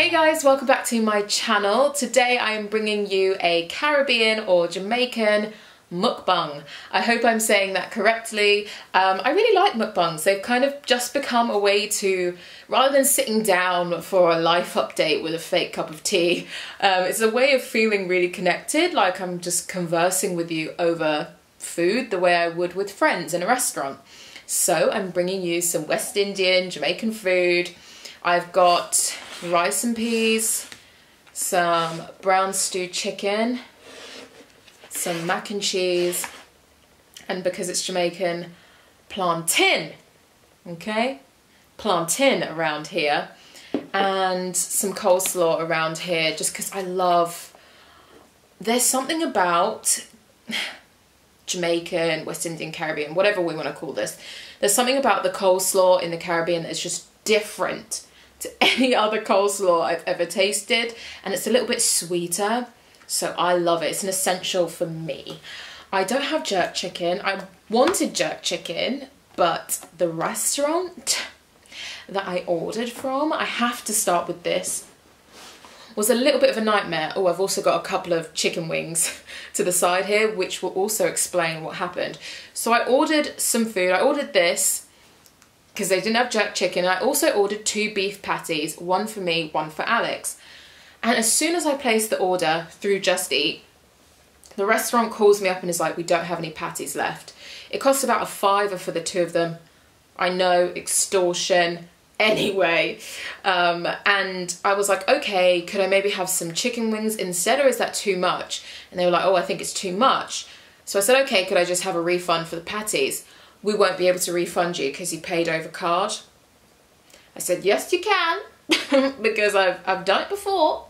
Hey guys, welcome back to my channel. Today I am bringing you a Caribbean or Jamaican mukbang. I hope I'm saying that correctly. Um, I really like mukbangs. They've kind of just become a way to, rather than sitting down for a life update with a fake cup of tea, um, it's a way of feeling really connected, like I'm just conversing with you over food the way I would with friends in a restaurant. So I'm bringing you some West Indian, Jamaican food. I've got rice and peas, some brown stewed chicken, some mac and cheese, and because it's Jamaican, plantain, okay? Plantain around here, and some coleslaw around here, just because I love, there's something about Jamaican, West Indian, Caribbean, whatever we want to call this, there's something about the coleslaw in the Caribbean that's just different to any other coleslaw I've ever tasted, and it's a little bit sweeter so I love it. It's an essential for me. I don't have jerk chicken. I wanted jerk chicken, but the restaurant that I ordered from, I have to start with this, was a little bit of a nightmare. Oh, I've also got a couple of chicken wings to the side here, which will also explain what happened. So I ordered some food. I ordered this because they didn't have jerk chicken. I also ordered two beef patties, one for me, one for Alex. And as soon as I placed the order through Just Eat, the restaurant calls me up and is like, we don't have any patties left. It costs about a fiver for the two of them. I know, extortion. Anyway, um, and I was like, okay, could I maybe have some chicken wings instead or is that too much? And they were like, oh, I think it's too much. So I said, okay, could I just have a refund for the patties? We won't be able to refund you because you paid over card. I said, yes, you can. because I've, I've done it before.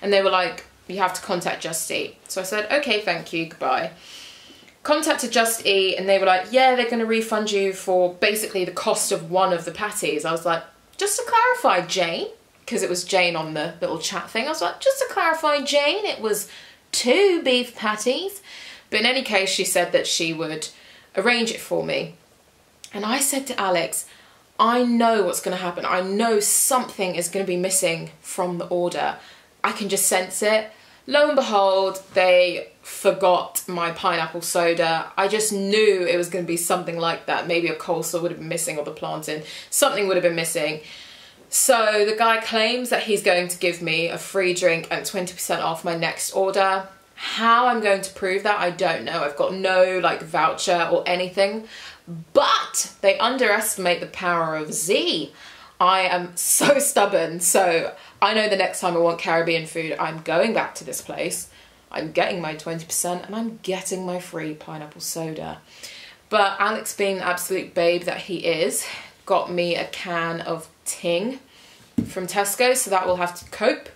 And they were like, you have to contact Just Eat. So I said, okay, thank you, goodbye. Contacted Just Eat and they were like, yeah, they're going to refund you for basically the cost of one of the patties. I was like, just to clarify, Jane, because it was Jane on the little chat thing. I was like, just to clarify, Jane, it was two beef patties. But in any case, she said that she would arrange it for me. And I said to Alex, I know what's going to happen. I know something is going to be missing from the order. I can just sense it. Lo and behold, they forgot my pineapple soda. I just knew it was going to be something like that. Maybe a coleslaw would have been missing or the plantain. Something would have been missing. So the guy claims that he's going to give me a free drink and 20% off my next order. How I'm going to prove that, I don't know. I've got no like voucher or anything. But they underestimate the power of Z. I am so stubborn, so I know the next time I want Caribbean food, I'm going back to this place. I'm getting my 20% and I'm getting my free pineapple soda. But Alex, being the absolute babe that he is, got me a can of Ting from Tesco, so that will have to cope.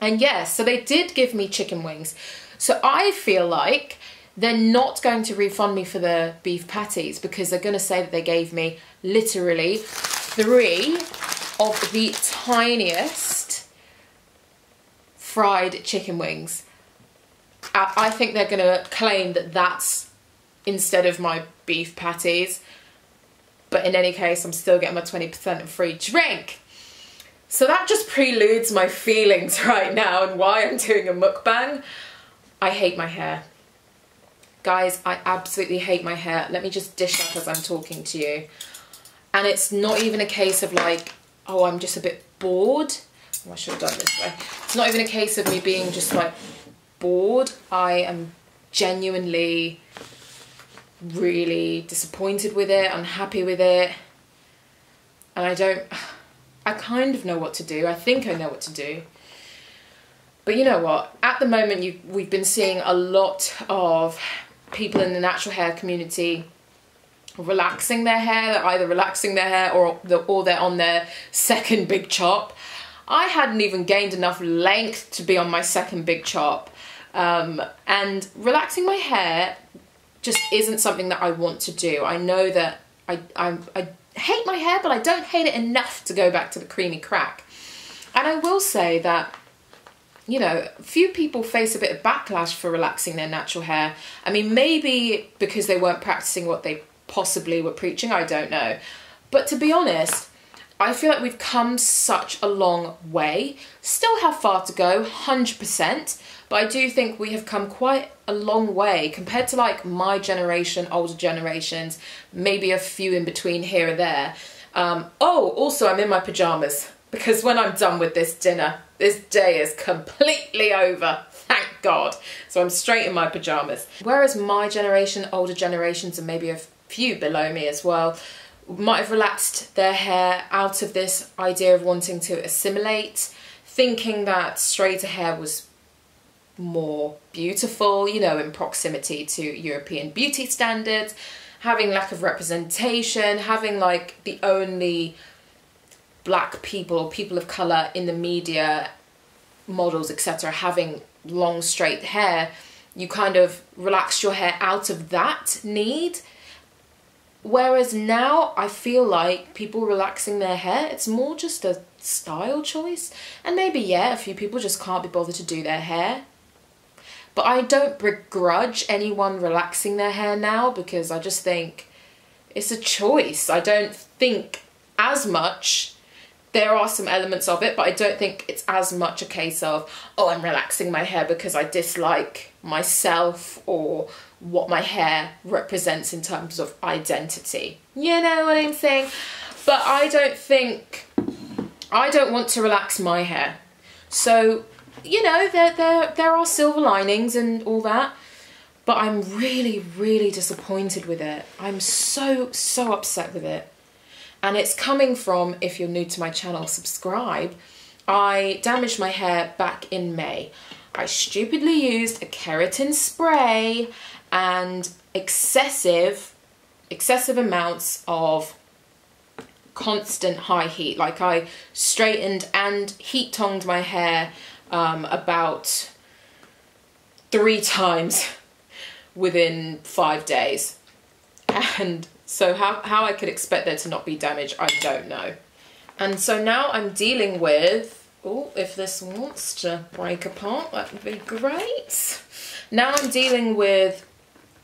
And yes, yeah, so they did give me chicken wings. So I feel like they're not going to refund me for the beef patties because they're going to say that they gave me literally three of the tiniest fried chicken wings. I think they're going to claim that that's instead of my beef patties. But in any case, I'm still getting my 20% free drink. So that just preludes my feelings right now and why I'm doing a mukbang. I hate my hair. Guys, I absolutely hate my hair. Let me just dish up as I'm talking to you. And it's not even a case of like, oh, I'm just a bit bored. Oh, I should have done this way. It's not even a case of me being just like bored. I am genuinely really disappointed with it, unhappy with it. And I don't, I kind of know what to do. I think I know what to do. But you know what? At the moment, you we've been seeing a lot of people in the natural hair community relaxing their hair, they're either relaxing their hair or, or they're on their second big chop. I hadn't even gained enough length to be on my second big chop. Um, and relaxing my hair just isn't something that I want to do. I know that I, I, I hate my hair, but I don't hate it enough to go back to the creamy crack. And I will say that you know, few people face a bit of backlash for relaxing their natural hair. I mean, maybe because they weren't practicing what they possibly were preaching, I don't know. But to be honest, I feel like we've come such a long way. Still have far to go, 100%, but I do think we have come quite a long way compared to like my generation, older generations, maybe a few in between here and there. Um, oh, also I'm in my pajamas because when I'm done with this dinner, this day is completely over. Thank God. So I'm straight in my pajamas. Whereas my generation, older generations, and maybe a few below me as well, might have relaxed their hair out of this idea of wanting to assimilate, thinking that straighter hair was more beautiful, you know, in proximity to European beauty standards, having lack of representation, having like the only black people or people of colour in the media, models, etc., having long straight hair, you kind of relax your hair out of that need. Whereas now I feel like people relaxing their hair, it's more just a style choice. And maybe, yeah, a few people just can't be bothered to do their hair. But I don't begrudge anyone relaxing their hair now because I just think it's a choice. I don't think as much there are some elements of it, but I don't think it's as much a case of, oh, I'm relaxing my hair because I dislike myself or what my hair represents in terms of identity. You know what I'm saying? But I don't think, I don't want to relax my hair. So, you know, there, there, there are silver linings and all that, but I'm really, really disappointed with it. I'm so, so upset with it and it's coming from, if you're new to my channel, subscribe. I damaged my hair back in May. I stupidly used a keratin spray and excessive, excessive amounts of constant high heat. Like I straightened and heat tongued my hair um, about three times within five days. And so how, how I could expect there to not be damage, I don't know. And so now I'm dealing with, oh, if this wants to break apart, that would be great. Now I'm dealing with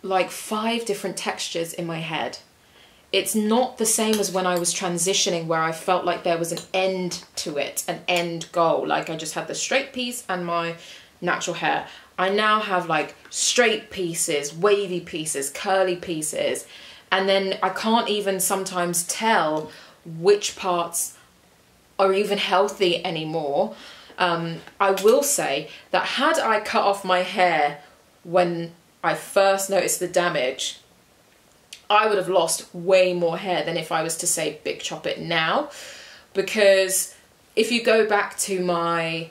like five different textures in my head. It's not the same as when I was transitioning where I felt like there was an end to it, an end goal. Like I just had the straight piece and my natural hair. I now have like straight pieces, wavy pieces, curly pieces, and then I can't even sometimes tell which parts are even healthy anymore. Um, I will say that had I cut off my hair when I first noticed the damage, I would have lost way more hair than if I was to say big chop it now. Because if you go back to my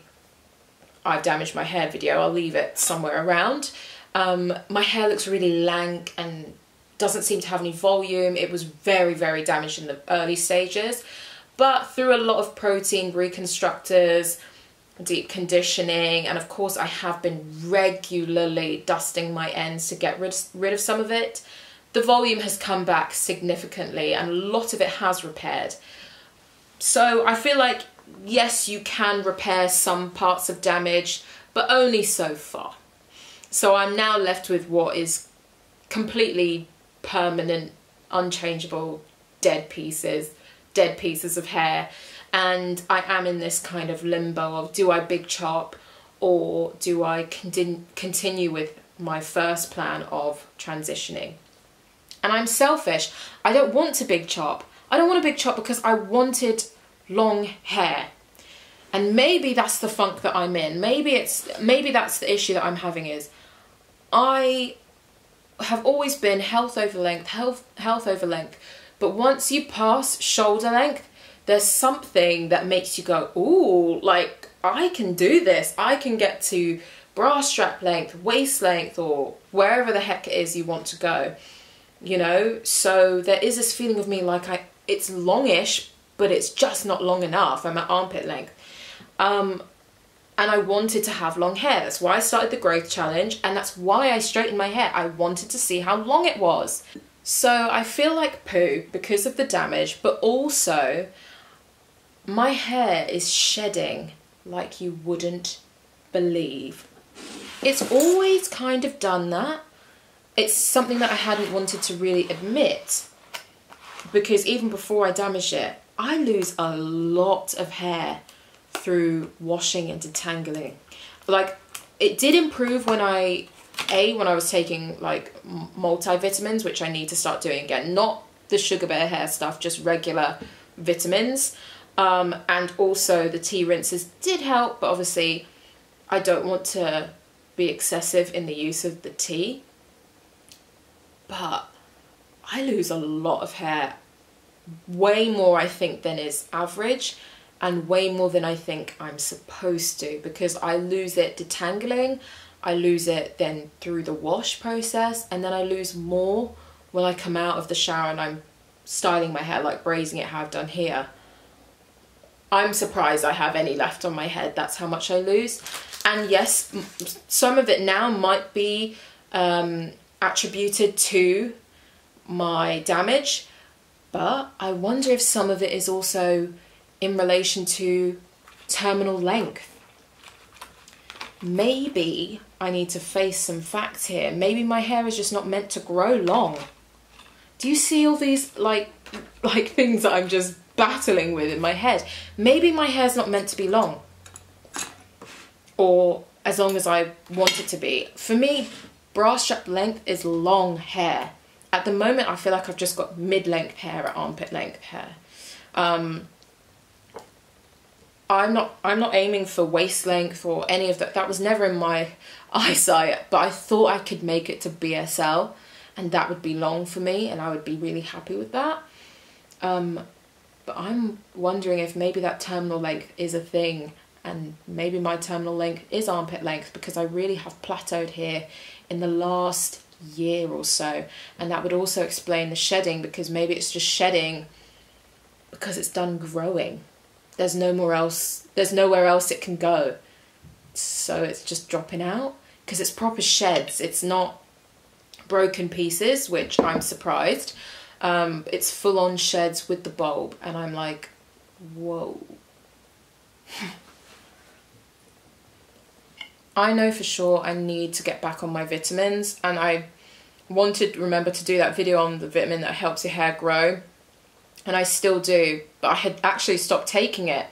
I've damaged my hair video, I'll leave it somewhere around. Um, my hair looks really lank and doesn't seem to have any volume. It was very, very damaged in the early stages. But through a lot of protein reconstructors, deep conditioning, and of course I have been regularly dusting my ends to get rid, rid of some of it, the volume has come back significantly and a lot of it has repaired. So I feel like, yes, you can repair some parts of damage, but only so far. So I'm now left with what is completely permanent, unchangeable, dead pieces, dead pieces of hair. And I am in this kind of limbo of do I big chop or do I continue continue with my first plan of transitioning? And I'm selfish. I don't want to big chop. I don't want a big chop because I wanted long hair. And maybe that's the funk that I'm in. Maybe it's maybe that's the issue that I'm having is I have always been health over length, health, health over length. But once you pass shoulder length, there's something that makes you go, ooh, like I can do this. I can get to bra strap length, waist length, or wherever the heck it is you want to go. You know, so there is this feeling of me like I, it's longish, but it's just not long enough. I'm at armpit length. Um, and I wanted to have long hair. That's why I started the growth challenge and that's why I straightened my hair. I wanted to see how long it was. So I feel like poo because of the damage, but also my hair is shedding like you wouldn't believe. It's always kind of done that. It's something that I hadn't wanted to really admit because even before I damaged it, I lose a lot of hair through washing and detangling. Like it did improve when I a when I was taking like multivitamins, which I need to start doing again. Not the sugar bear hair stuff, just regular vitamins. Um, and also the tea rinses did help, but obviously I don't want to be excessive in the use of the tea. But I lose a lot of hair, way more I think than is average and way more than I think I'm supposed to because I lose it detangling, I lose it then through the wash process, and then I lose more when I come out of the shower and I'm styling my hair, like braising it how I've done here. I'm surprised I have any left on my head. That's how much I lose. And yes, some of it now might be um, attributed to my damage, but I wonder if some of it is also in relation to terminal length. Maybe I need to face some facts here. Maybe my hair is just not meant to grow long. Do you see all these like like things that I'm just battling with in my head? Maybe my hair's not meant to be long. Or as long as I want it to be. For me, bra strap length is long hair. At the moment, I feel like I've just got mid-length hair at armpit length hair. Um, I'm not I'm not aiming for waist length or any of that. That was never in my eyesight, but I thought I could make it to BSL and that would be long for me and I would be really happy with that. Um, but I'm wondering if maybe that terminal length is a thing and maybe my terminal length is armpit length because I really have plateaued here in the last year or so. And that would also explain the shedding because maybe it's just shedding because it's done growing. There's no more else there's nowhere else it can go. So it's just dropping out because it's proper sheds. It's not broken pieces which i'm surprised um, it's full on sheds with the bulb and i'm like whoa i know for sure i need to get back on my vitamins and i wanted remember to do that video on the vitamin that helps your hair grow and I still do, but I had actually stopped taking it.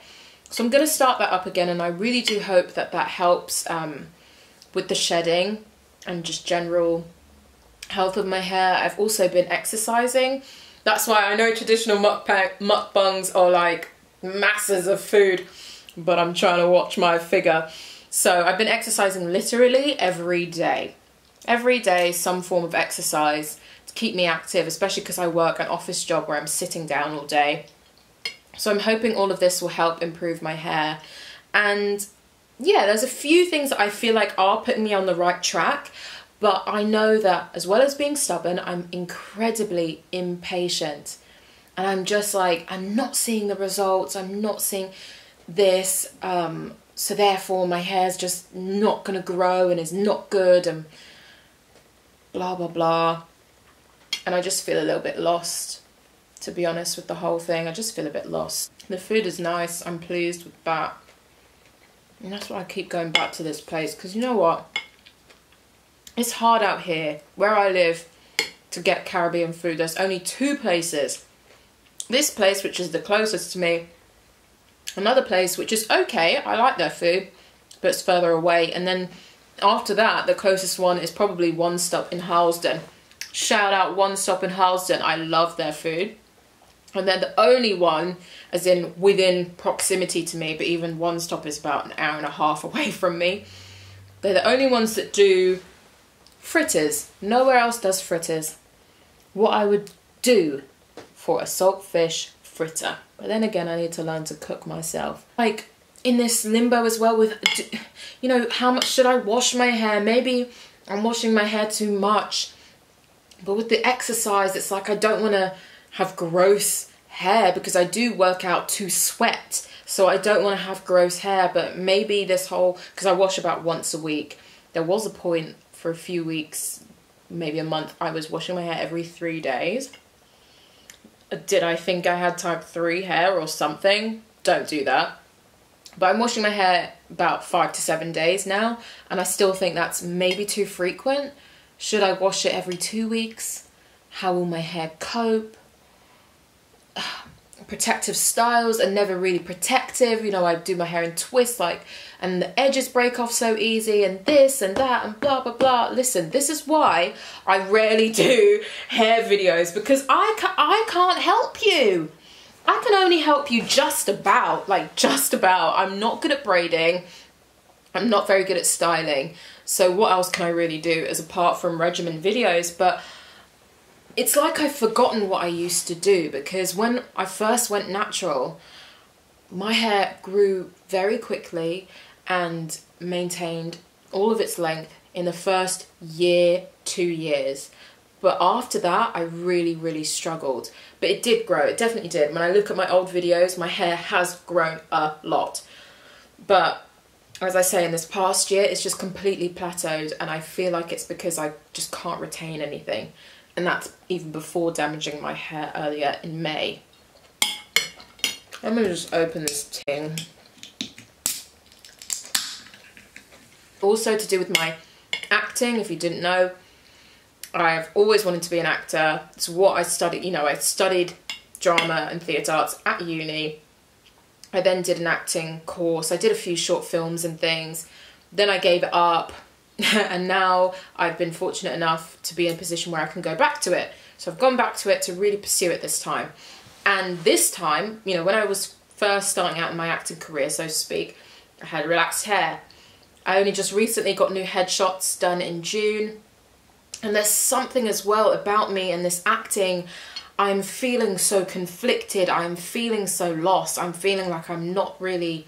So I'm going to start that up again and I really do hope that that helps um, with the shedding and just general health of my hair. I've also been exercising. That's why I know traditional mukbangs are like masses of food, but I'm trying to watch my figure. So I've been exercising literally every day. Every day, some form of exercise to keep me active, especially because I work an office job where I'm sitting down all day. So I'm hoping all of this will help improve my hair. And yeah, there's a few things that I feel like are putting me on the right track. But I know that as well as being stubborn, I'm incredibly impatient. And I'm just like, I'm not seeing the results. I'm not seeing this. Um, so therefore my hair's just not going to grow and is not good and blah, blah, blah and I just feel a little bit lost to be honest with the whole thing I just feel a bit lost the food is nice I'm pleased with that and that's why I keep going back to this place because you know what it's hard out here where I live to get Caribbean food there's only two places this place which is the closest to me another place which is okay I like their food but it's further away and then after that the closest one is probably one stop in Harlesden Shout out One Stop in Harlesden. I love their food. And then the only one, as in within proximity to me, but even One Stop is about an hour and a half away from me. They're the only ones that do fritters. Nowhere else does fritters. What I would do for a saltfish fritter. But then again, I need to learn to cook myself. Like in this limbo as well with, you know, how much should I wash my hair? Maybe I'm washing my hair too much. But with the exercise, it's like I don't want to have gross hair because I do work out to sweat. So I don't want to have gross hair, but maybe this whole, because I wash about once a week. There was a point for a few weeks, maybe a month, I was washing my hair every three days. Did I think I had type 3 hair or something? Don't do that. But I'm washing my hair about five to seven days now, and I still think that's maybe too frequent. Should I wash it every two weeks? How will my hair cope? Protective styles are never really protective. You know, I do my hair in twists, like, and the edges break off so easy, and this and that, and blah blah blah. Listen, this is why I rarely do hair videos because I ca- I can't help you. I can only help you just about, like just about. I'm not good at braiding. I'm not very good at styling. So what else can I really do as apart from regimen videos? But it's like I've forgotten what I used to do because when I first went natural, my hair grew very quickly and maintained all of its length in the first year, two years. But after that, I really, really struggled. But it did grow, it definitely did. When I look at my old videos, my hair has grown a lot. But as I say, in this past year, it's just completely plateaued, and I feel like it's because I just can't retain anything and that's even before damaging my hair earlier in May. I'm gonna just open this tin. Also to do with my acting, if you didn't know, I've always wanted to be an actor. It's what I studied, you know, I studied drama and theatre arts at uni. I then did an acting course. I did a few short films and things. Then I gave it up and now I've been fortunate enough to be in a position where I can go back to it. So I've gone back to it to really pursue it this time. And this time, you know, when I was first starting out in my acting career, so to speak, I had relaxed hair. I only just recently got new headshots done in June. And there's something as well about me and this acting. I'm feeling so conflicted. I'm feeling so lost. I'm feeling like I'm not really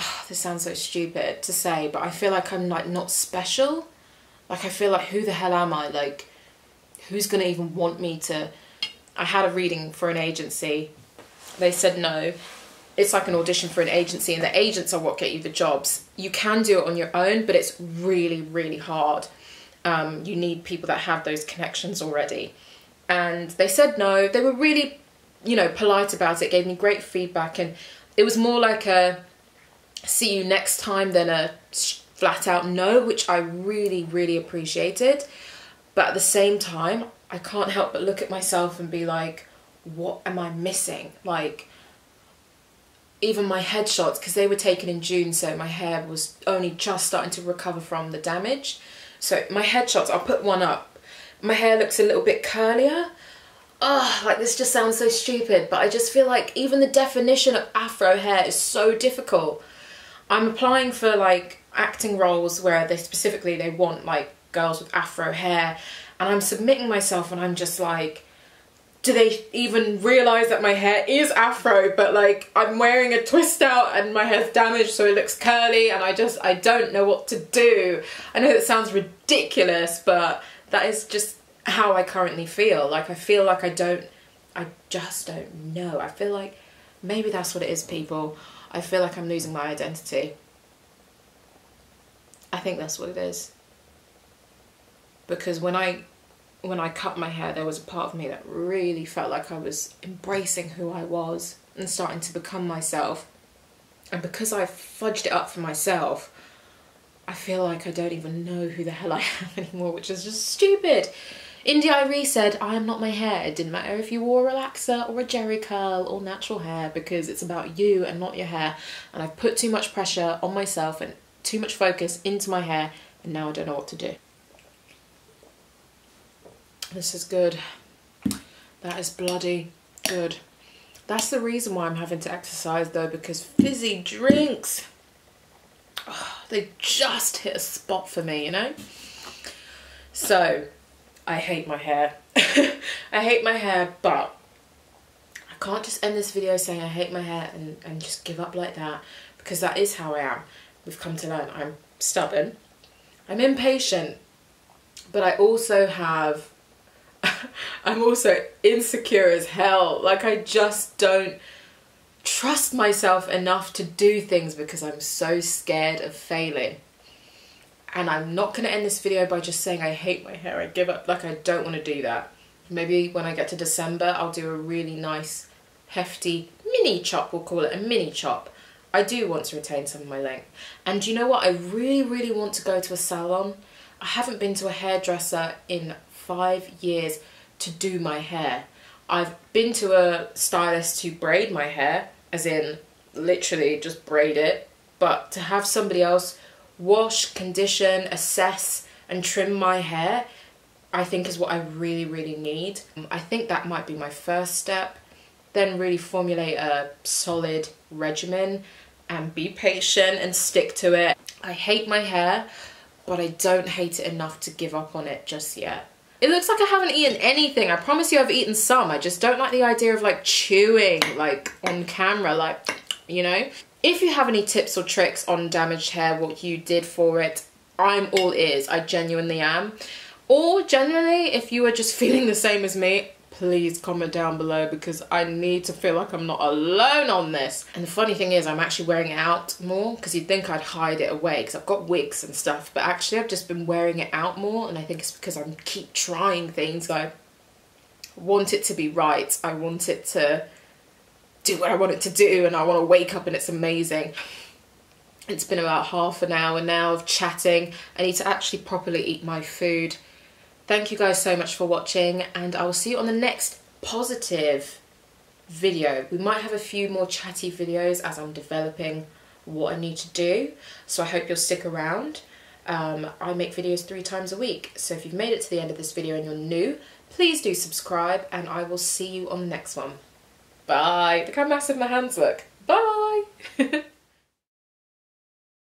oh, this sounds so stupid to say, but I feel like I'm like not special. Like I feel like who the hell am I? Like who's gonna even want me to I had a reading for an agency. They said no. It's like an audition for an agency and the agents are what get you the jobs. You can do it on your own, but it's really, really hard. Um, you need people that have those connections already. And they said no. They were really, you know, polite about it, gave me great feedback and it was more like a see you next time than a flat out no, which I really, really appreciated. But at the same time, I can't help but look at myself and be like, what am I missing? Like, even my headshots, because they were taken in June, so my hair was only just starting to recover from the damage. So my headshots, I'll put one up. My hair looks a little bit curlier. Oh, like this just sounds so stupid, but I just feel like even the definition of afro hair is so difficult. I'm applying for like acting roles where they specifically they want like girls with afro hair and I'm submitting myself and I'm just like do they even realize that my hair is afro but like I'm wearing a twist out and my hair's damaged so it looks curly and I just I don't know what to do. I know that sounds ridiculous but that is just how I currently feel. Like I feel like I don't I just don't know. I feel like maybe that's what it is people. I feel like I'm losing my identity. I think that's what it is. Because when I when I cut my hair, there was a part of me that really felt like I was embracing who I was and starting to become myself. And because I fudged it up for myself, I feel like I don't even know who the hell I am anymore, which is just stupid. India.Arie said, I am not my hair. It didn't matter if you wore a relaxer or a jerry curl or natural hair because it's about you and not your hair. And I've put too much pressure on myself and too much focus into my hair and now I don't know what to do. This is good. That is bloody good. That's the reason why I'm having to exercise though because fizzy drinks, oh, they just hit a spot for me, you know? So I hate my hair. I hate my hair, but I can't just end this video saying I hate my hair and, and just give up like that because that is how I am. We've come to learn I'm stubborn, I'm impatient, but I also have, I'm also insecure as hell. Like I just don't trust myself enough to do things because I'm so scared of failing and I'm not going to end this video by just saying I hate my hair, I give up, like I don't want to do that. Maybe when I get to December, I'll do a really nice, hefty mini chop, we'll call it a mini chop. I do want to retain some of my length. And you know what? I really, really want to go to a salon. I haven't been to a hairdresser in five years to do my hair. I've been to a stylist to braid my hair, as in literally just braid it, but to have somebody else wash, condition, assess, and trim my hair, I think is what I really, really need. Um, I think that might be my first step. Then really formulate a solid regimen and be patient and stick to it. I hate my hair, but I don't hate it enough to give up on it just yet. It looks like I haven't eaten anything. I promise you I've eaten some. I just don't like the idea of like chewing like on camera, like, you know? If you have any tips or tricks on damaged hair, what you did for it, I'm all ears. I genuinely am. Or generally, if you are just feeling the same as me, please comment down below because I need to feel like I'm not alone on this. And the funny thing is I'm actually wearing it out more because you'd think I'd hide it away because I've got wigs and stuff, but actually I've just been wearing it out more and I think it's because I keep trying things. I want it to be right. I want it to do what I want it to do and I want to wake up and it's amazing. It's been about half an hour now of chatting. I need to actually properly eat my food. Thank you guys so much for watching and I will see you on the next positive video. We might have a few more chatty videos as I'm developing what I need to do. So I hope you'll stick around. Um, I make videos three times a week. So if you've made it to the end of this video and you're new, please do subscribe and I will see you on the next one. Bye. Look how massive my hands look. Bye.